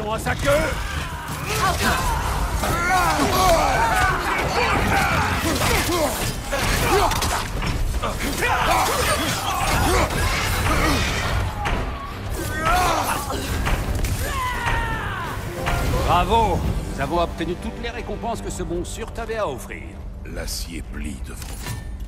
À sa queue Bravo Nous avons obtenu toutes les récompenses que ce bon sûr t'avait à offrir. L'acier plie devant vous.